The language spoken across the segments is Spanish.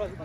Próxima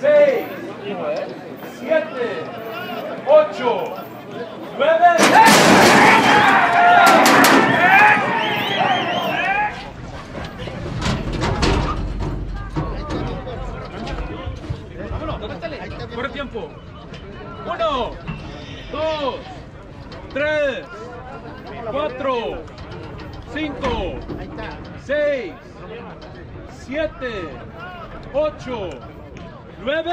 6, 7, 8, 9, Corre tiempo. 1, 2, 3, 4, 5, 6, 7, 8, nueve.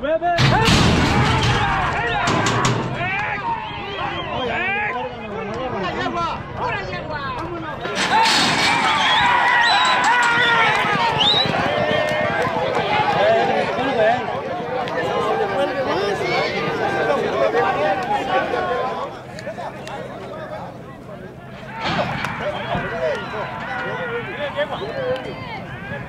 Nueve. ¡Dame, compadre, canicas, hombre! Un tiempo fui campesino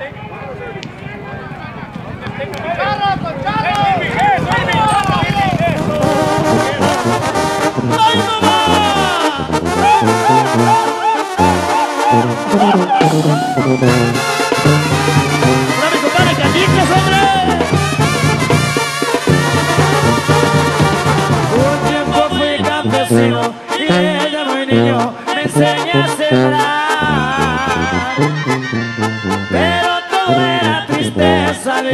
y desde muy niño me enseñé a sembrar.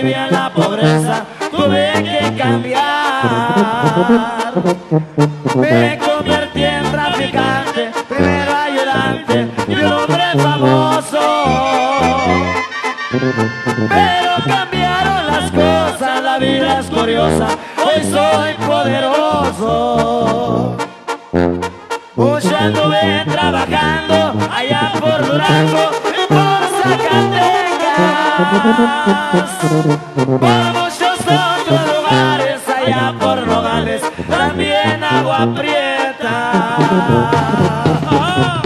Vivía en la pobreza, tuve que cambiar. Me convertí en traficante, primero ayudante y hombre famoso. Pero cambiaron las cosas, la vida es curiosa, hoy soy poderoso. Hoy anduve trabajando allá por Durango y por Zacatecas. Por muchos otros lugares allá por Nogales, también agua prieta. Ah,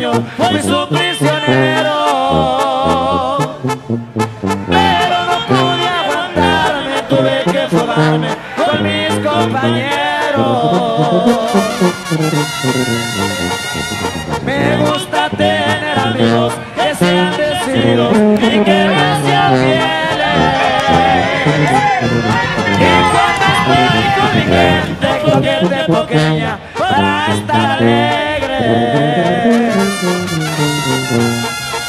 fui su prisionero. Pero no pude aguantarme, tuve que fugarme con mis compañeros. Me gusta tener amigos que sean decididos y que me sean fieles.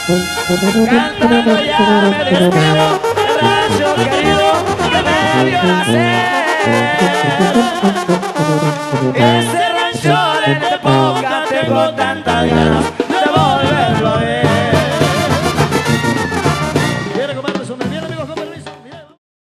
Cantando ya me despido del rancho querido que me vio nacer. Ese rancho de